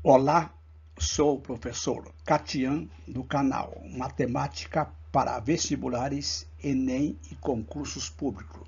Olá, sou o professor Catian do canal Matemática para Vestibulares, Enem e Concursos Públicos.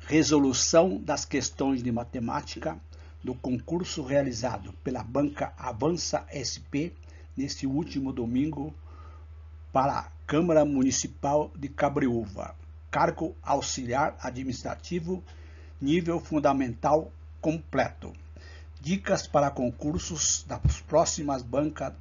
Resolução das questões de matemática do concurso realizado pela banca Avança SP neste último domingo para a Câmara Municipal de Cabreúva, cargo auxiliar administrativo, nível fundamental completo. Dicas para concursos das próximas bancas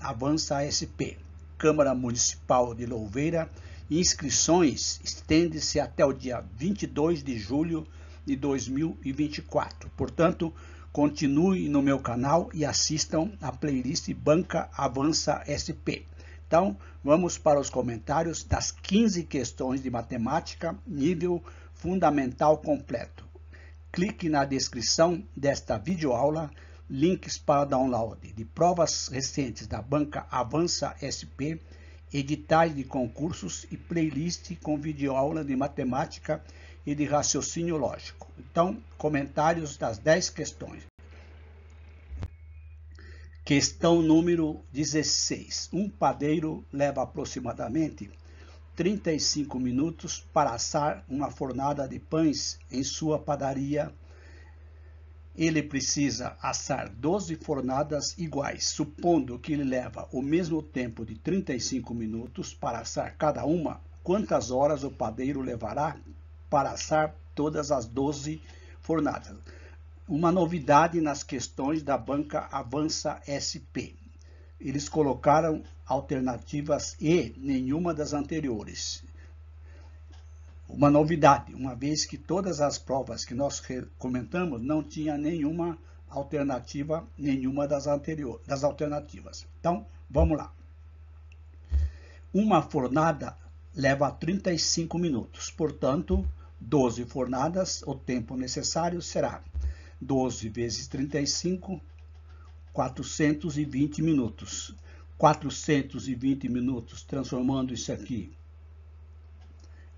Avança SP. Câmara Municipal de Louveira. Inscrições estende-se até o dia 22 de julho de 2024. Portanto, continue no meu canal e assistam a playlist Banca Avança SP. Então, vamos para os comentários das 15 questões de matemática nível fundamental completo clique na descrição desta videoaula links para download de provas recentes da banca Avança SP, editais de concursos e playlist com videoaula de matemática e de raciocínio lógico. Então, comentários das 10 questões. Questão número 16. Um padeiro leva aproximadamente 35 minutos para assar uma fornada de pães em sua padaria. Ele precisa assar 12 fornadas iguais, supondo que ele leva o mesmo tempo de 35 minutos para assar cada uma. Quantas horas o padeiro levará para assar todas as 12 fornadas? Uma novidade nas questões da banca Avança SP eles colocaram alternativas E, nenhuma das anteriores. Uma novidade, uma vez que todas as provas que nós comentamos não tinha nenhuma alternativa, nenhuma das, anterior, das alternativas. Então, vamos lá. Uma fornada leva 35 minutos, portanto, 12 fornadas, o tempo necessário será 12 vezes 35, 420 minutos. 420 minutos, transformando isso aqui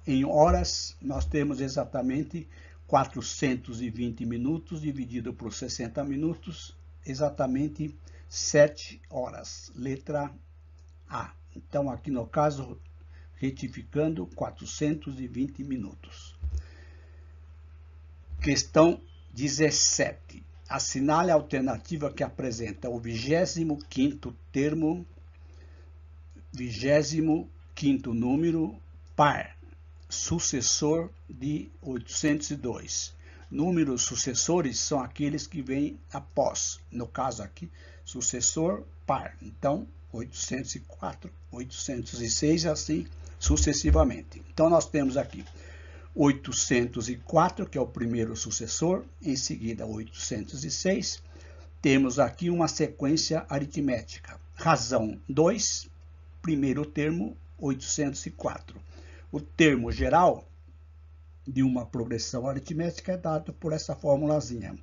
em horas, nós temos exatamente 420 minutos dividido por 60 minutos, exatamente 7 horas. Letra A. Então, aqui no caso, retificando, 420 minutos. Questão 17 assinale a alternativa que apresenta o 25º termo, 25º número par, sucessor de 802. Números sucessores são aqueles que vêm após, no caso aqui, sucessor par. Então, 804, 806, assim sucessivamente. Então, nós temos aqui 804, que é o primeiro sucessor, em seguida 806. Temos aqui uma sequência aritmética. Razão 2, primeiro termo, 804. O termo geral de uma progressão aritmética é dado por essa formulazinha.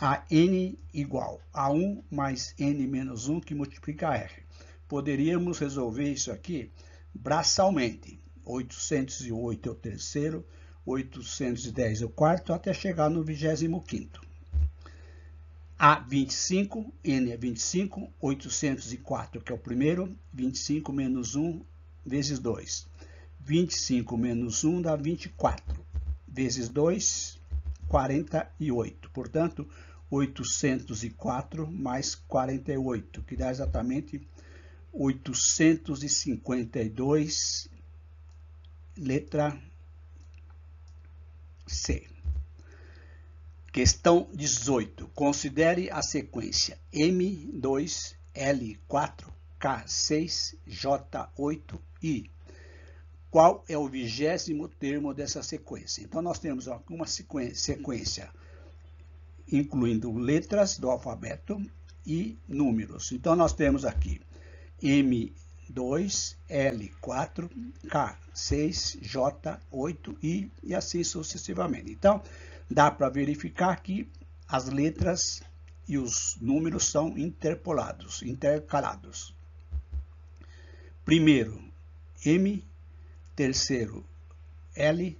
A n igual a 1 mais n menos 1 que multiplica r. Poderíamos resolver isso aqui braçalmente. 808 é o terceiro, 810 é o quarto, até chegar no 25º. A 25, N é 25, 804, que é o primeiro, 25 menos 1 vezes 2. 25 menos 1 dá 24, vezes 2, 48. Portanto, 804 mais 48, que dá exatamente 852 letra C. Questão 18. Considere a sequência M2, L4, K6, J8 e qual é o vigésimo termo dessa sequência. Então, nós temos uma sequência incluindo letras do alfabeto e números. Então, nós temos aqui M 2, L4, K6, J8 I e assim sucessivamente. Então, dá para verificar que as letras e os números são interpolados, intercalados. Primeiro, M, terceiro, L,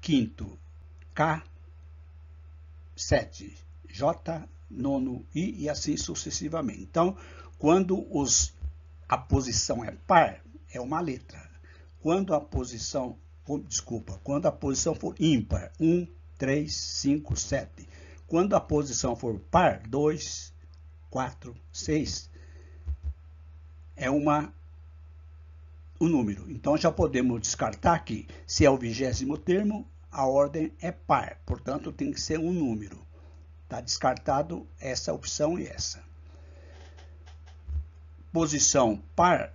quinto, K, 7, J, nono I e assim sucessivamente. Então, quando os, a posição é par, é uma letra. Quando a posição, desculpa, quando a posição for ímpar, 1, 3, 5, 7. Quando a posição for par, 2, 4, 6, é uma o número. Então já podemos descartar que se é o vigésimo termo, a ordem é par, portanto tem que ser um número. Está descartado essa opção e essa. Posição par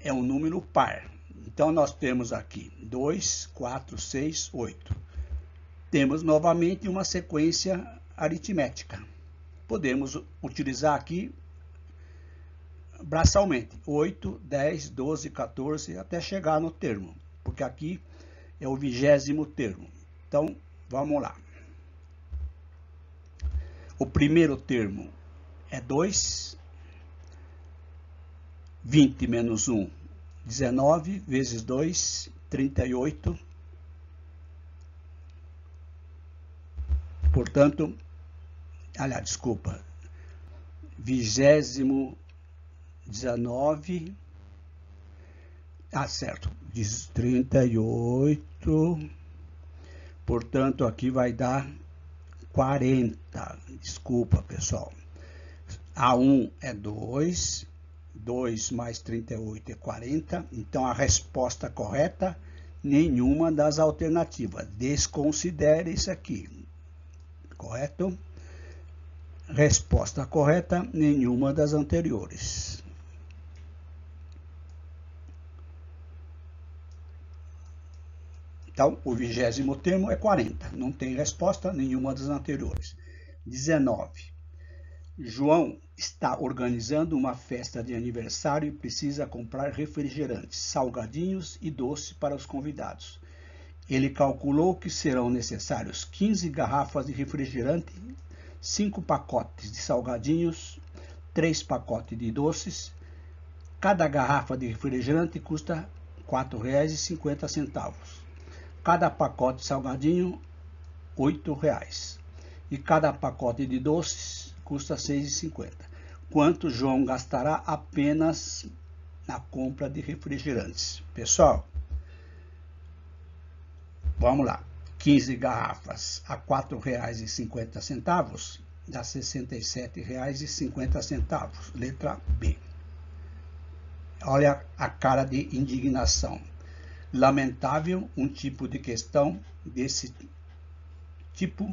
é um número par. Então nós temos aqui 2, 4, 6, 8. Temos novamente uma sequência aritmética. Podemos utilizar aqui braçalmente 8, 10, 12, 14 até chegar no termo, porque aqui é o vigésimo termo. Então, vamos lá. O primeiro termo é 2, 20 menos 1, 19, vezes 2, 38. Portanto, aliás, desculpa, vigésimo 19. Ah, certo. Diz 38. Portanto, aqui vai dar 40. Desculpa, pessoal. A1 é 2. 2 mais 38 é 40. Então, a resposta correta, nenhuma das alternativas. Desconsidere isso aqui. Correto? Resposta correta, nenhuma das anteriores. Então, o vigésimo termo é 40. Não tem resposta nenhuma das anteriores. 19. João está organizando uma festa de aniversário e precisa comprar refrigerantes, salgadinhos e doce para os convidados. Ele calculou que serão necessários 15 garrafas de refrigerante, 5 pacotes de salgadinhos, 3 pacotes de doces. Cada garrafa de refrigerante custa R$ 4,50 Cada pacote de salgadinho, R$ reais. E cada pacote de doces custa R$ 6,50. Quanto João gastará apenas na compra de refrigerantes? Pessoal, vamos lá. 15 garrafas a R$ 4,50 dá R$ 67,50. Letra B. Olha a cara de indignação lamentável um tipo de questão desse tipo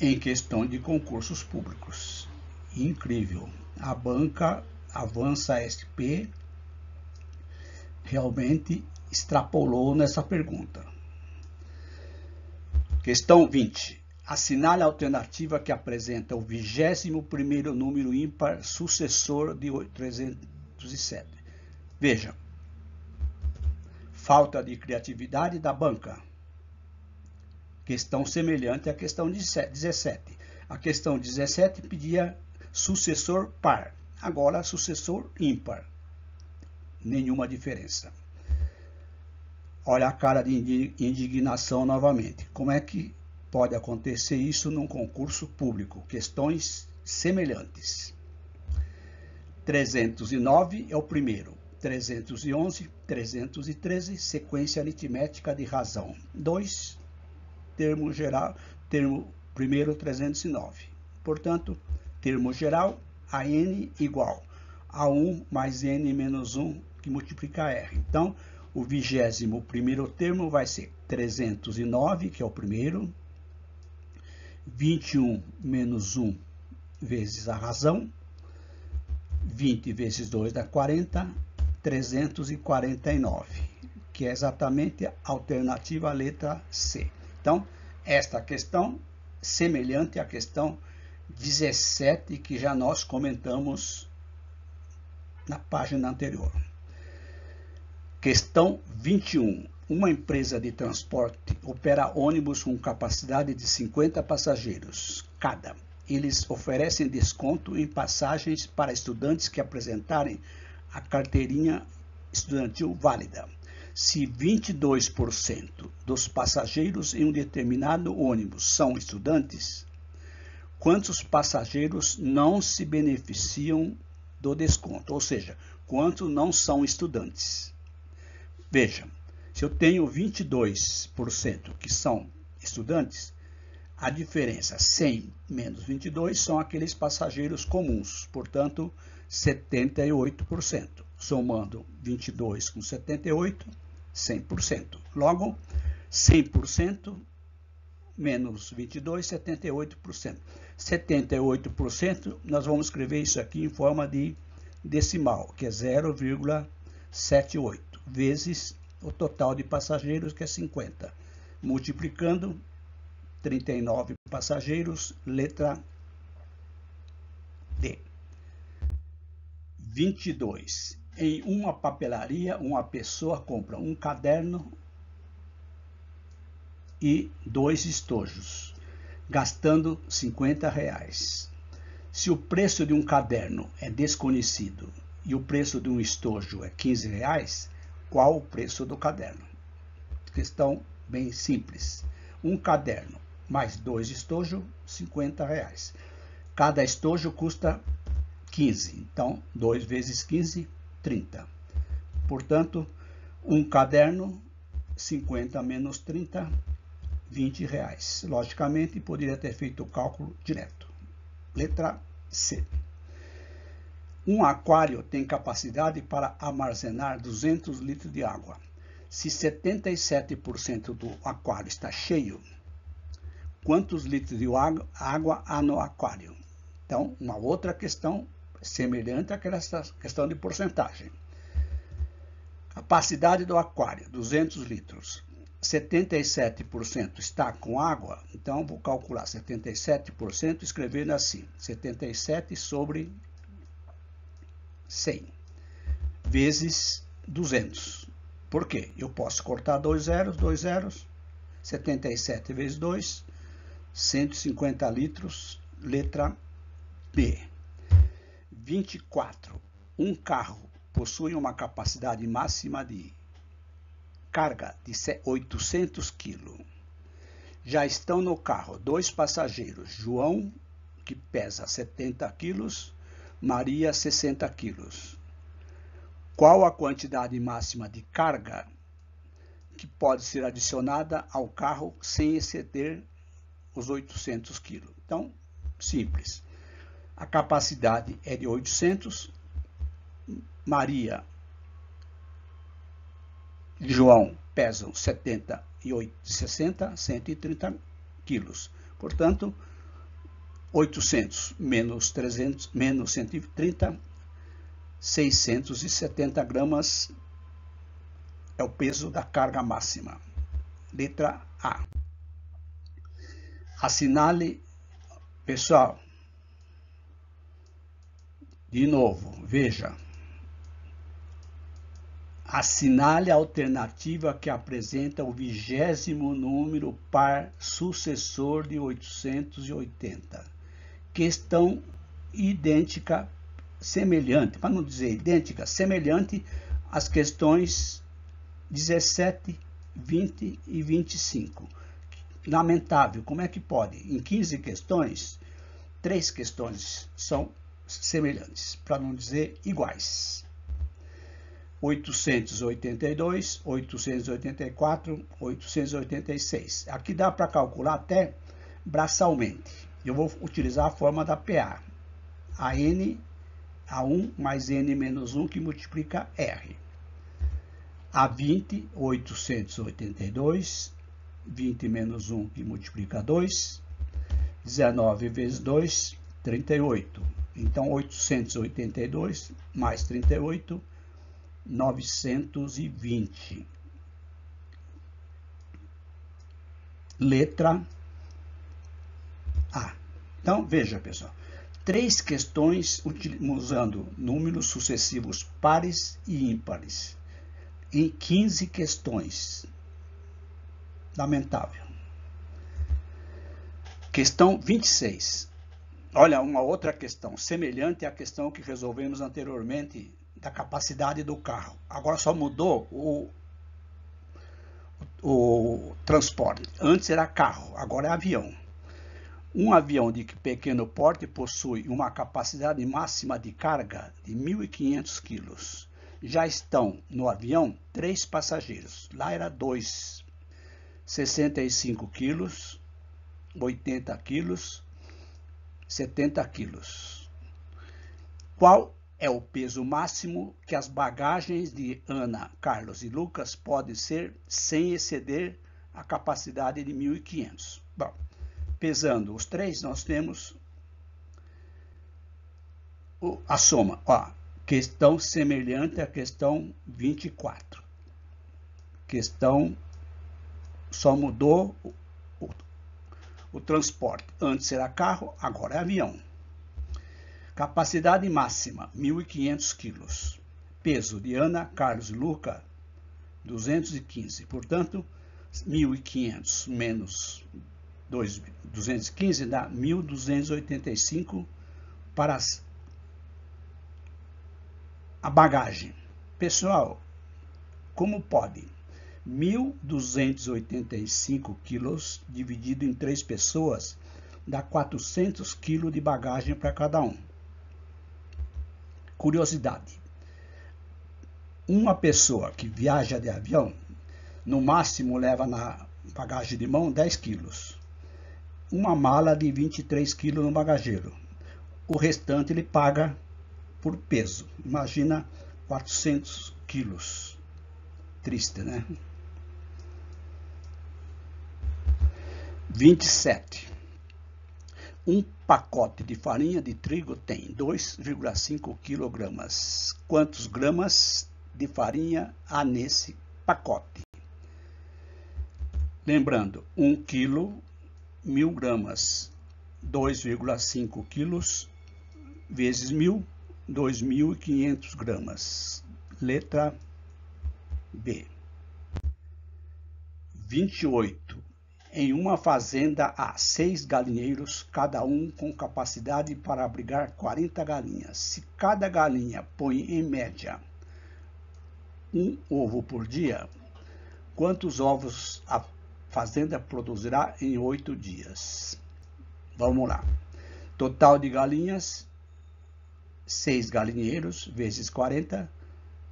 em questão de concursos públicos. Incrível. A banca Avança SP realmente extrapolou nessa pergunta. Questão 20. Assinale a alternativa que apresenta o 21º número ímpar sucessor de 307. Veja, falta de criatividade da banca. Questão semelhante à questão 17. A questão 17 pedia sucessor par, agora sucessor ímpar. Nenhuma diferença. Olha a cara de indignação novamente. Como é que pode acontecer isso num concurso público? Questões semelhantes. 309 é o primeiro. 311, 313, sequência aritmética de razão. 2, termo geral, termo primeiro 309. Portanto, termo geral, a n igual a 1 mais n menos 1, que multiplica r. Então, o vigésimo primeiro termo vai ser 309, que é o primeiro, 21 menos 1 vezes a razão, 20 vezes 2 dá 40, 349, que é exatamente a alternativa à letra C. Então, esta questão, semelhante à questão 17, que já nós comentamos na página anterior. Questão 21. Uma empresa de transporte opera ônibus com capacidade de 50 passageiros cada. Eles oferecem desconto em passagens para estudantes que apresentarem a carteirinha estudantil válida. Se 22% dos passageiros em um determinado ônibus são estudantes, quantos passageiros não se beneficiam do desconto, ou seja, quantos não são estudantes. Veja, se eu tenho 22% que são estudantes, a diferença 100 menos 22 são aqueles passageiros comuns, portanto, 78%. Somando 22 com 78, 100%. Logo, 100% menos 22, 78%. 78%, nós vamos escrever isso aqui em forma de decimal, que é 0,78, vezes o total de passageiros, que é 50. Multiplicando, 39 passageiros, letra D. 22. Em uma papelaria, uma pessoa compra um caderno e dois estojos, gastando 50 reais. Se o preço de um caderno é desconhecido e o preço de um estojo é 15 reais, qual o preço do caderno? Questão bem simples. Um caderno mais dois estojos, 50 reais. Cada estojo custa 15. Então, 2 vezes 15, 30. Portanto, um caderno, 50 menos 30, 20 reais. Logicamente, poderia ter feito o cálculo direto. Letra C. Um aquário tem capacidade para armazenar 200 litros de água. Se 77% do aquário está cheio, quantos litros de água há no aquário? Então, uma outra questão semelhante àquela questão de porcentagem. Capacidade do aquário, 200 litros. 77% está com água, então vou calcular 77% escrevendo assim, 77 sobre 100 vezes 200. Por quê? Eu posso cortar dois zeros, dois zeros, 77 vezes 2, 150 litros, letra B. 24. Um carro possui uma capacidade máxima de carga de 800 kg. Já estão no carro dois passageiros, João, que pesa 70 quilos, Maria, 60 quilos. Qual a quantidade máxima de carga que pode ser adicionada ao carro sem exceder os 800 quilos? Então, simples. A capacidade é de 800. Maria e João pesam 70 e 60, 130 quilos. Portanto, 800 menos 300 menos 130, 670 gramas é o peso da carga máxima. Letra A. Assinale, pessoal, de novo, veja. Assinale a alternativa que apresenta o vigésimo número par sucessor de 880. Questão idêntica, semelhante, para não dizer idêntica, semelhante às questões 17, 20 e 25. Lamentável, como é que pode? Em 15 questões, três questões são semelhantes, para não dizer iguais. 882, 884, 886. Aqui dá para calcular até braçalmente. Eu vou utilizar a forma da PA. A N, A1 mais N menos 1 que multiplica R. A 20, 882, 20 menos 1 que multiplica 2. 19 vezes 2, 38. Então, 882 mais 38, 920. Letra A. Então, veja, pessoal. Três questões usando números sucessivos pares e ímpares. Em 15 questões. Lamentável. Questão 26. Olha, uma outra questão, semelhante à questão que resolvemos anteriormente da capacidade do carro. Agora só mudou o, o transporte. Antes era carro, agora é avião. Um avião de pequeno porte possui uma capacidade máxima de carga de 1.500 kg. Já estão no avião três passageiros. Lá era dois, 65 quilos, 80 quilos, 70 quilos. Qual é o peso máximo que as bagagens de Ana, Carlos e Lucas podem ser sem exceder a capacidade de 1.500? Bom, pesando os três, nós temos a soma. Ó, questão semelhante à questão 24. Questão só mudou o, transporte. Antes era carro, agora é avião. Capacidade máxima, 1.500 kg. Peso de Ana, Carlos e Luca, 215. Portanto, 1.500 menos 215 dá 1.285 para a bagagem. Pessoal, como pode? 1.285 quilos dividido em três pessoas dá 400 quilos de bagagem para cada um. Curiosidade. Uma pessoa que viaja de avião, no máximo leva na bagagem de mão 10 quilos uma mala de 23 quilos no bagageiro. O restante ele paga por peso. Imagina 400 quilos. Triste, né? 27. Um pacote de farinha de trigo tem 2,5 quilogramas. Quantos gramas de farinha há nesse pacote? Lembrando, 1 quilo 1.000 gramas, 2,5 quilos, vezes 1.000, 2.500 gramas. Letra B. 28. Em uma fazenda há seis galinheiros, cada um com capacidade para abrigar 40 galinhas. Se cada galinha põe em média um ovo por dia, quantos ovos a fazenda produzirá em oito dias. Vamos lá. Total de galinhas, seis galinheiros vezes 40,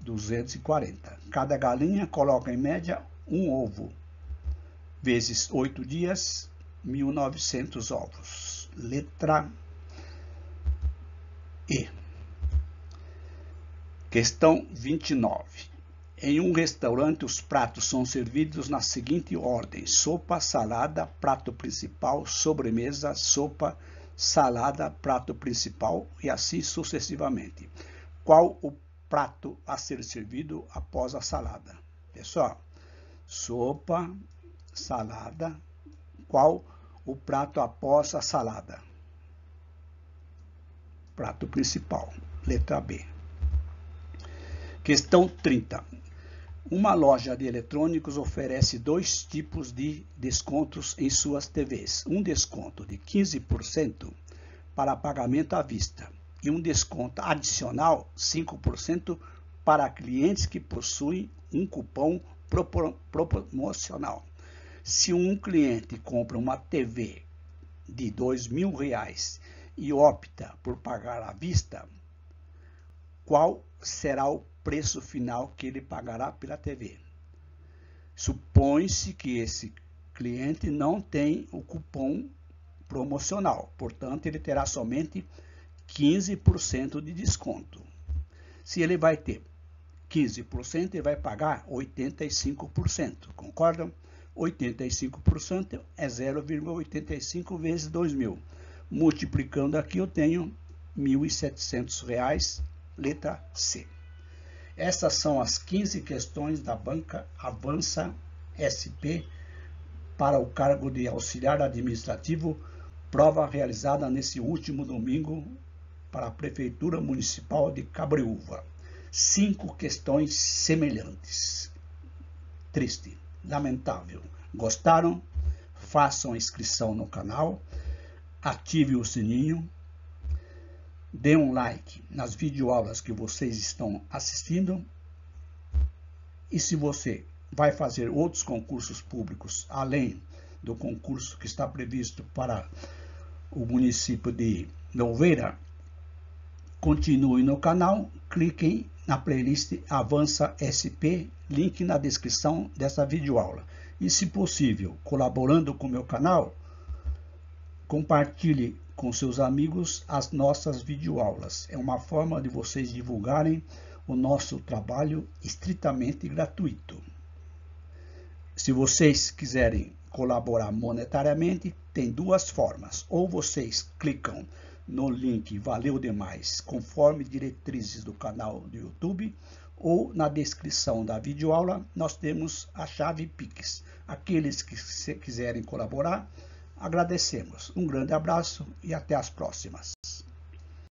240. Cada galinha coloca em média um ovo, vezes oito dias, 1.900 ovos. Letra E. Questão 29. Em um restaurante, os pratos são servidos na seguinte ordem: sopa, salada, prato principal, sobremesa, sopa, salada, prato principal e assim sucessivamente. Qual o prato a ser servido após a salada? Pessoal, sopa, salada, qual o prato após a salada? Prato principal, letra B. Questão 30. Uma loja de eletrônicos oferece dois tipos de descontos em suas TVs. Um desconto de 15% para pagamento à vista e um desconto adicional 5% para clientes que possuem um cupom promocional. Se um cliente compra uma TV de R$ mil reais e opta por pagar à vista, qual será o preço final que ele pagará pela TV. Supõe-se que esse cliente não tem o cupom promocional, portanto, ele terá somente 15% de desconto. Se ele vai ter 15%, ele vai pagar 85%, concordam? 85% é 0,85 vezes 2 mil. Multiplicando aqui, eu tenho R$ 1.700, letra C. Essas são as 15 questões da banca Avança SP para o cargo de auxiliar administrativo, prova realizada nesse último domingo para a Prefeitura Municipal de Cabreúva. Cinco questões semelhantes. Triste, lamentável. Gostaram? Façam inscrição no canal, ative o sininho dê um like nas videoaulas que vocês estão assistindo. E se você vai fazer outros concursos públicos, além do concurso que está previsto para o município de Louveira, continue no canal, cliquem na playlist Avança SP, link na descrição dessa videoaula. E se possível, colaborando com o meu canal, compartilhe com seus amigos as nossas videoaulas. É uma forma de vocês divulgarem o nosso trabalho estritamente gratuito. Se vocês quiserem colaborar monetariamente, tem duas formas. Ou vocês clicam no link Valeu Demais, conforme diretrizes do canal do YouTube, ou na descrição da videoaula nós temos a chave Pix. Aqueles que quiserem colaborar, agradecemos. Um grande abraço e até as próximas.